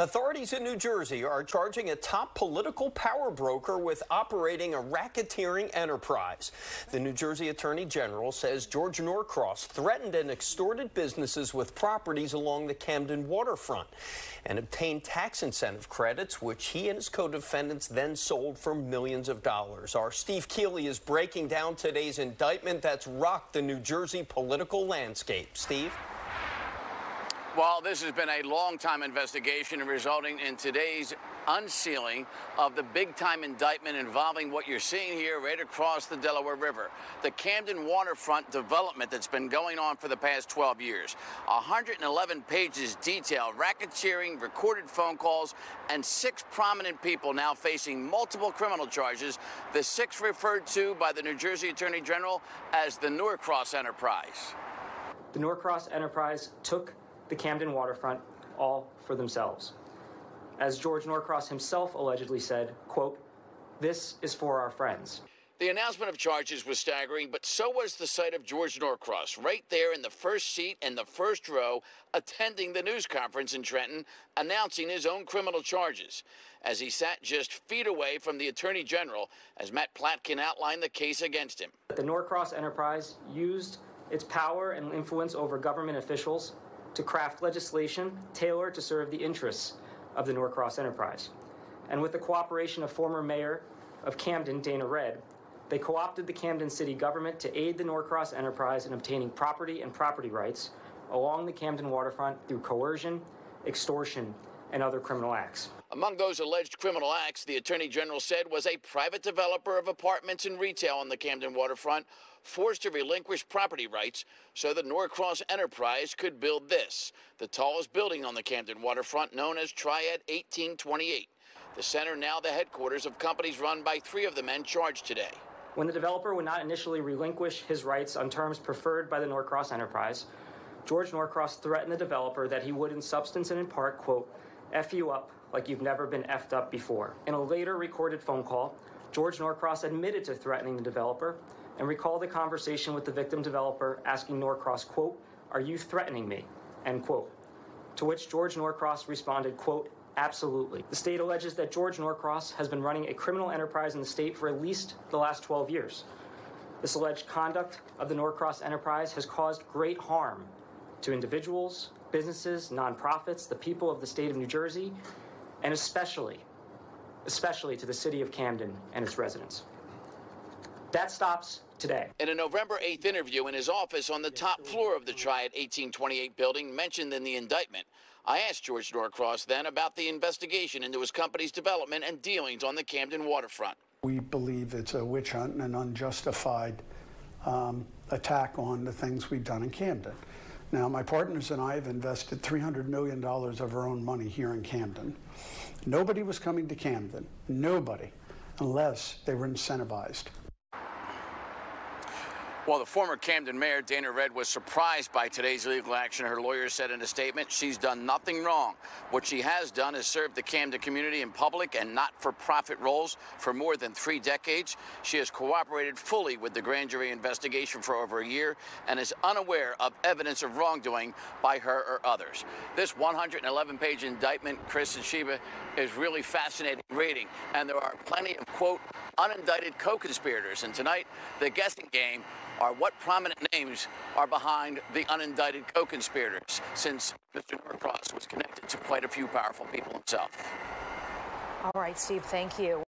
Authorities in New Jersey are charging a top political power broker with operating a racketeering enterprise. The New Jersey Attorney General says George Norcross threatened and extorted businesses with properties along the Camden waterfront and obtained tax incentive credits, which he and his co-defendants then sold for millions of dollars. Our Steve Keeley is breaking down today's indictment that's rocked the New Jersey political landscape. Steve? Well, this has been a long-time investigation resulting in today's unsealing of the big-time indictment involving what you're seeing here right across the Delaware River. The Camden waterfront development that's been going on for the past 12 years. 111 pages detail racketeering, recorded phone calls, and six prominent people now facing multiple criminal charges. The six referred to by the New Jersey Attorney General as the Norcross Enterprise. The Norcross Enterprise took the Camden waterfront all for themselves. As George Norcross himself allegedly said, quote, this is for our friends. The announcement of charges was staggering, but so was the sight of George Norcross right there in the first seat in the first row, attending the news conference in Trenton, announcing his own criminal charges. As he sat just feet away from the Attorney General, as Matt Platkin outlined the case against him. The Norcross Enterprise used its power and influence over government officials to craft legislation tailored to serve the interests of the Norcross enterprise. And with the cooperation of former mayor of Camden, Dana Redd, they co opted the Camden city government to aid the Norcross enterprise in obtaining property and property rights along the Camden waterfront through coercion, extortion, and other criminal acts. Among those alleged criminal acts, the Attorney General said was a private developer of apartments and retail on the Camden waterfront forced to relinquish property rights so the Norcross Enterprise could build this, the tallest building on the Camden waterfront known as Triad 1828. The center now the headquarters of companies run by three of the men charged today. When the developer would not initially relinquish his rights on terms preferred by the Norcross Enterprise, George Norcross threatened the developer that he would, in substance and in part, quote, F you up like you've never been effed up before. In a later recorded phone call, George Norcross admitted to threatening the developer and recalled a conversation with the victim developer asking Norcross, quote, are you threatening me, end quote. To which George Norcross responded, quote, absolutely. The state alleges that George Norcross has been running a criminal enterprise in the state for at least the last 12 years. This alleged conduct of the Norcross enterprise has caused great harm to individuals, businesses, nonprofits, the people of the state of New Jersey, and especially, especially to the city of Camden and its residents. That stops today. In a November 8th interview in his office on the top floor of the Triad 1828 building mentioned in the indictment, I asked George Norcross then about the investigation into his company's development and dealings on the Camden waterfront. We believe it's a witch hunt and an unjustified um, attack on the things we've done in Camden. Now, my partners and I have invested $300 million of our own money here in Camden. Nobody was coming to Camden, nobody, unless they were incentivized. Well, the former Camden mayor, Dana Redd, was surprised by today's legal action. Her lawyer said in a statement she's done nothing wrong. What she has done is served the Camden community in public and not for profit roles for more than three decades. She has cooperated fully with the grand jury investigation for over a year and is unaware of evidence of wrongdoing by her or others. This 111 page indictment, Chris and Sheba, is really fascinating reading. And there are plenty of, quote, unindicted co conspirators. And tonight, the guessing game are what prominent names are behind the unindicted co-conspirators, since Mr. Norcross was connected to quite a few powerful people himself. All right, Steve, thank you.